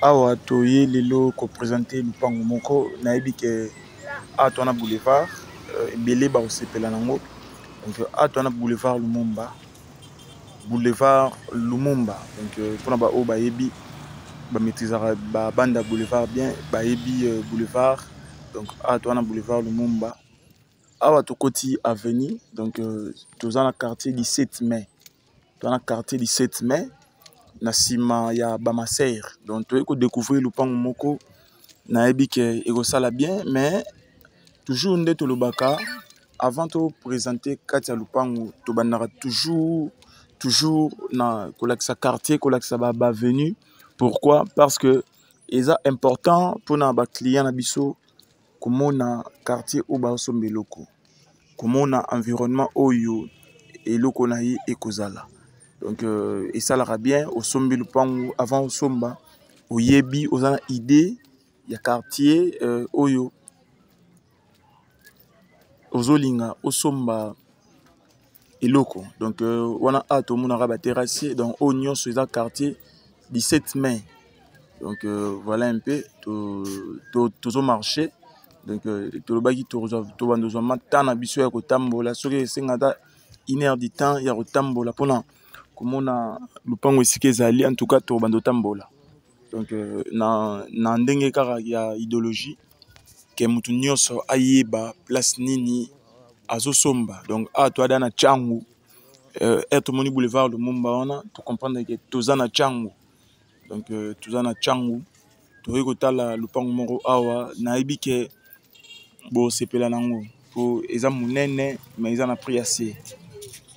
awa toye lelo kopresente lupango moko nayebi ke art wana boulevard euh, ebele bakosepela nango donc art wana boulevard lumumba boulevard lumumba donc euh, mpona baoyo bayebi bamaîtrisaka babanda boulevard bien bayebi euh, boulevard donc art wana boulevard lumumba awa tokoti avenue donc toza na quartier 17 mai toza na quartier 17 mai na nsima ya bamasere donc toyei kodecouvrir lopango moko nayebi ke ekosala bien mais toujours nde tolobaka avant topresente kati ya lopango tobandaka toujours toujours na kolakisa quartier kolakisa bavenu pourquoi parce que eza important mpona baclient na biso komona quartier oyo bazosomba eloko komona environnement oyo eloko na ye ekozala donc euh, esalaka bien osombi lupangu avant osomba oyebi oza na idée ya quartier euh, oyo ozolinga osomba eloko donc euh, wana a tomonaka baterrassier donc oyo nyonso eza quartier 17 mai donc euh, voilà un peu tozomarche to, to, donc euh, tolobaki tobanda ozwa mata na biso ya kotambola soki esenga ata une heure du temps ya kotambola mpona komona lopango esika ezali en tout cas tobanda otambola donc euh, na, na ndenge kaka ya idéologie ke mutu nioso ayeba place nini azosomba donc awa toada na cangu euh, eh, tomoni boulevard lumumba wana tocomprendre ke toza na cangu donc euh, toza na cangu tokoki kotala lopango moko awa nayebi ke bosepela nango po eza monene mais eza na prix ya se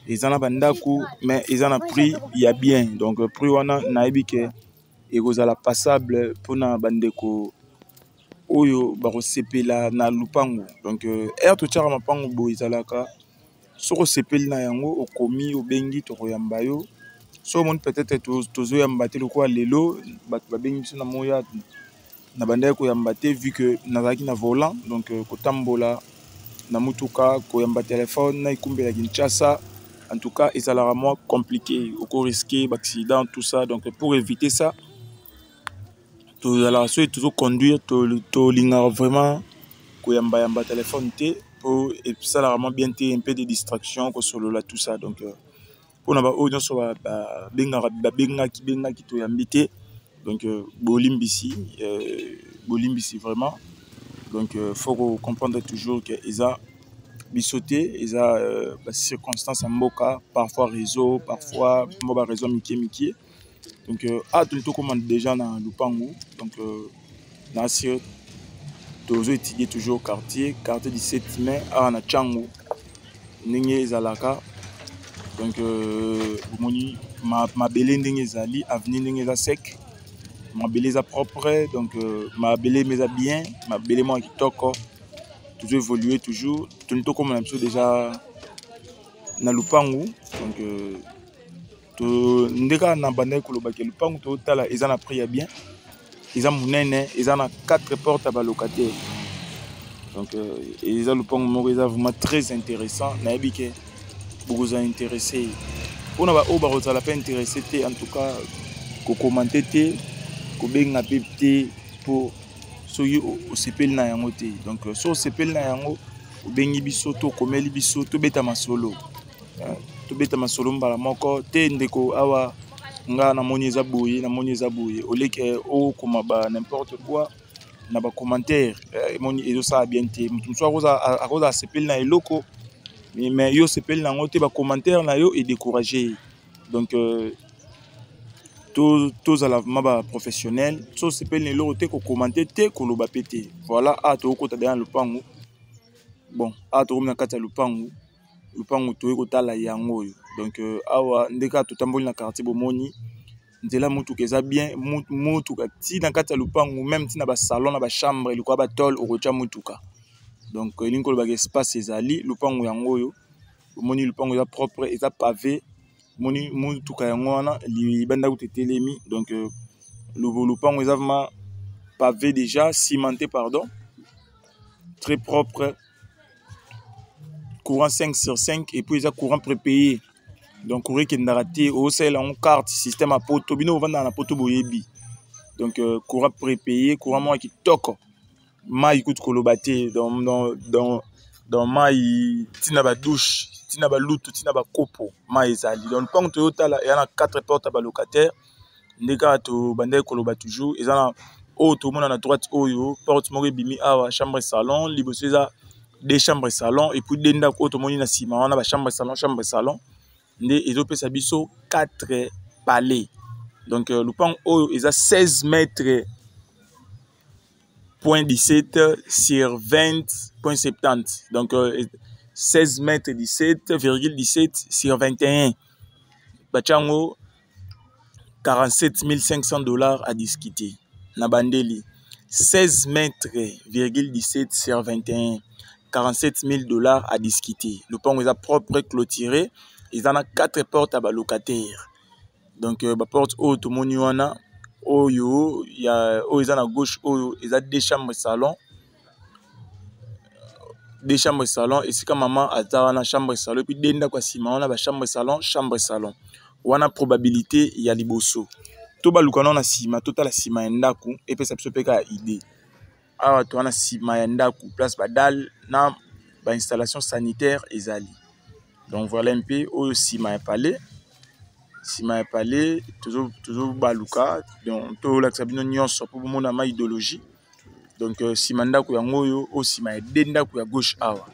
eza na bandako mais eza na prix ya bien donc prix wana nayebi ke ekozala passable mpona bandeko oyo bakosepela na lupango donc euh, aire totyaka mapango boye ezalaka soki osepeli na yango okomi obengi tokoyamba yo so omoni peut-être tozoyamba te lokola lelo bato babengi biso na moya nabandaki koyamba te vu que nazalaki na volant donc euh, kotambola na motuka koyamba telefone na ekumbela kinshasa en tout cas ezalaka mwa compliqué okoriske baaccident tout ça donc pour éviter ça tozalaka soki tozoconduire tolingaka vraiment koyambayamba telefone te mpo esalaka mwa bien te mpe de distraction kosolola tout ça donc euh, mpona baoyo nyonso babengaka babengaki bengaki toyambi te donc euh, bolimbisi euh, bolimbisi vraiment donc euh, faut ko comprendre toujours que eza biso te eza euh, bacirconstance ya mboka parfois réseau parfois mwa baraison mike mike donc euh, awa toli tokóma déjà na lupangu donc euh, na asire tozo étudie toujours quartier quartier 17 mai awa na cangu ndenge ezalaka donc euh, omoni mabele ndenge ezali avenir ndenge eza sec mabele eza propre donc mabele eza bien mabele mwa kitoko tozo évolue toujours toni tokóma na biso déjà na lupangu donc nde kaka na bandaki koloba ke lupangu totala eza na prix ya bien eza monene eza na 4 porte ya balocataire donc euh, eza lupangu moko eza vraiment très intéressant nayebi ke bokozala interesse mpona baoyo bakozala mpe interesse te en tout cas kokomante te kobenga mpe te mpo soki osepeli na yango te donc euh, so osepeli na yango obengi biso to okomeli biso tobeta masolo ah, tobeta masolo mbala moko te ndeko awa nga namoni eza boye namoni eza boye oleke okoma oh, ba n'importe quoi na bacommentaire eh, emoni ezosala bien te moto mosusu akozala asepeli na eloko mais yo osepeli na yango te bacommentaire na yo edécourage ye donc euh, tozala ma baprofessionnel so osepeli na eloko te kokomante te koloba mpe te voilà a tokokota deya na lopango bon a tokomi na kati ya lopango lupangu toye kotala yango oyo donc euh, awa nde kaka totamboli na quartier bomoni nzela motuka eza bien motuka ti na kati ya lupangu meme ti na basalon na bachambre likoya batole okotya motuka donc euh, elingi kolobaka espace ezali lupangu yango oyo omoni lupangu eza propre eza pave omoni motuka yango wana libanda kutu etelemi donc euh, lupangu eza vraimen pave déjà cimenté pardon très propre courant 5 sur 5 et puis eza courant prépayé donc courant ekendaka te osalela yango carte système ya poto bino bovandaka na poto boyebi donc euh, courant prépayé courant moko kitoko mai kutu koloba te don mai ntina badouche ntina balutu ntina bakopo mai ezali donc mpango toyotala eya na 4 porte ya balocataire nde kaka tobandaki koloba toujours eza na oyo tomona na droite oyo porte moko ebimi awa chambre salon liboso eza de chambre salon epuis de ndako oyo tomoni na nsima wana bachambre salon chambre salon nde ezopesa biso 4 palais donc euh, lopango oyo eza 16 mètre point 17 sur 20 point 70 donc euh, 16 mètre 17 virgule 17 sur 21 batya yango 47500 dollars à discuter na bandeli 16 mètres, 17 sur 21 47 000 dollars à discuter Le lopango est propre clôturé Ils ont quatre portes à locataire donc euh, baporte oyo tomoni wana oyo ya oyo eza na gauche oyo eza deux chambres salon deux chambre salon esika mama aza wana chambre salon epuis de ndako ya nsima wana bachambre salon chambre salon wana probabilité ya liboso to baluka nao na nsima totala nsima ya ndako epesa biso mpe kaka idée awa to wana nsima ya ndako place badale na bainstallation sanitaire ezali donc voilà mpe oyo nsima ya palais nsima ya palais tozobaluka donc tolakisa bino nyonso mpo bomona ma idéologie donc euh, nsima ndako yango oyo o nsima ya de ndako ya gauche awa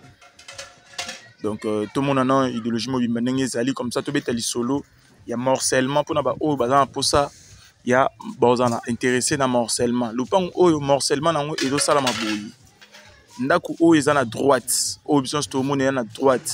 donc euh, tomonana idéologie mobimba ndenge ezali comme ça tobeta lisolo ya morcellement mpona baoyo baza na mposa ya bazana interesse na morcellement lopango oyo morcellement na yango ezosalama boye ndako oyo eza na droite oyo biso nyonso tomona eza na droite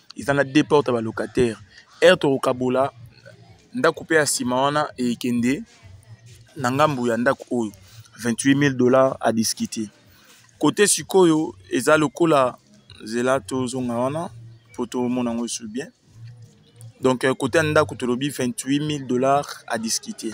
eza na deux porte ya balocataire ere tokokabola ndako mpe ya nsima wana ekende na ngambo ya ndako oyo 28 000 dollars à discuter kote sikoyo eza lokola zela tozonga wana mpo tomona yango esu bien donc kote euh, ya ndako tolobi 28 000 dollars à discuter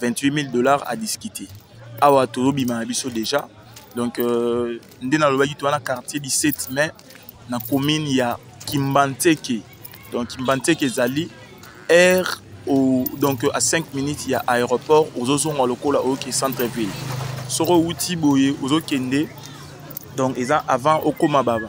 28 000 dollars à discuter awa tozobima na biso déjà donc euh, nde nalobaki to wana quartier 17 mai na commune ya kimbanteke donc kimbanteke ezali aire au, donc à 5 minutes ya aéroport ozozonga lokola oyoki centre ville soki owuti boye ozokende donc eza avant okoma baba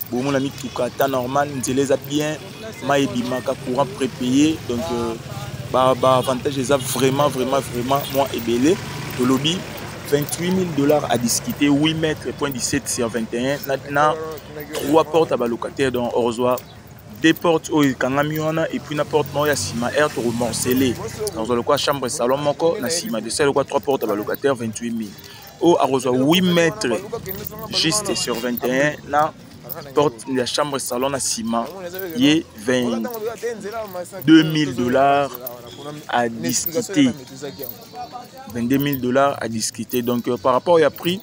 bomona mituka ata normal nzela eza bien mai ebimaka courant prépaye donc euh, baavantage ba eza vraiment vraiment vraiment mwa ebele tolobi 28 000 dollars à discuter 8 mètres point 17 sur 21 na, na 3 portes ya balocataire donc orozwa deux portes oyo oh, ekangami wana epuis na porte moko ya nsima aire tokomorcele nazwa lokola chambre salon moko na nsima de sel lokola trois porte ya balocataire 28 000 oyo oh, akozwa 8 mètre juste sur 21 na porte ya chambre salon na nsima ye 22 000 dollars à discuter 22 000 dollars à discuter donc euh, par rapport ya prix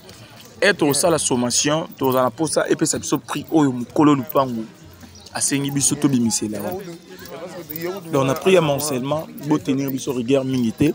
être osala sommation tozala na mposa epesa biso prix oyo mokolo lupangu asengi biso tobimisela ye donc na prix ya morcellement botenir biso rigueur mingi te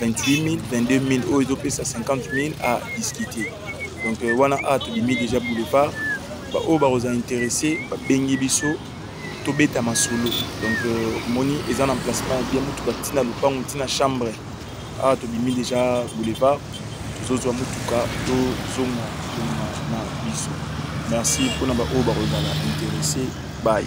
28000 22000 oyo ezopesa 50000 à discuter donc euh, wana a tobimi déjà boulevard baoyo bakozala interesse babengi biso tobeta masolo donc euh, omoni eza na emplacement ya bien motuka ntina lopango ntina chambre awa tobimi déjà boulevard tozozwa motuka tozonga na biso merci mpona baoyo bakozala interesse bai